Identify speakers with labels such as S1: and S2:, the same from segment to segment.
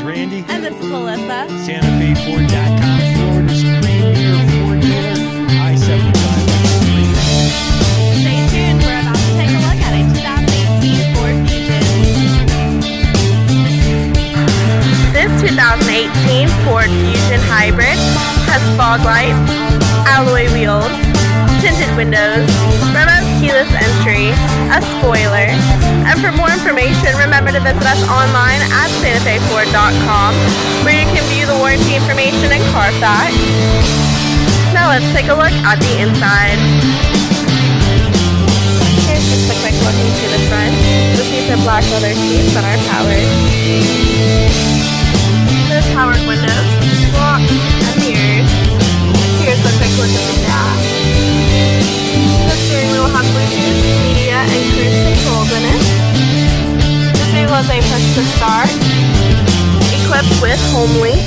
S1: is Randy.
S2: And this is Melissa.
S1: SantaFeFord.com, Florida's premier Ford dealer. I-75.
S2: Stay tuned. We're about to take a look at a 2018 Ford Fusion. This 2018 Ford Fusion Hybrid has fog lights, alloy wheels, tinted windows, remote keyless entry, a spoiler. For more information, remember to visit us online at santafeford.com where you can view the warranty information and car Carfax. Now let's take a look at the inside. Here's just a quick look into the front. The seats are black leather seats that are powered. A push to start, equipped with HomeLink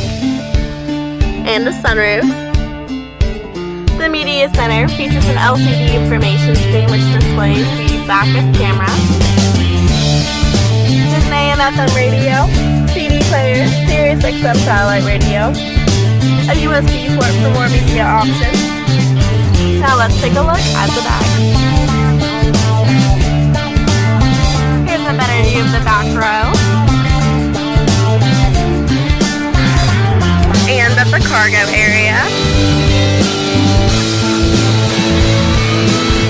S2: and a sunroof. The media center features an LCD information screen which displays the backup camera. An AM FM radio, CD player, Sirius XM satellite radio, a USB port for more media options. Now let's take a look at the back. Row. And of the cargo area.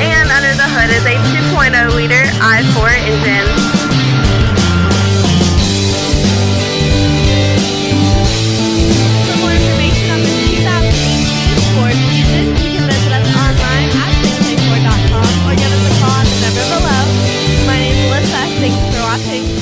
S2: And under the hood is a 2.0 liter i4 engine. For more information on this 2018 Ford Fusion, you can visit us online at santafeford.com or give us a call on the number below. My name is Melissa. Thanks for watching.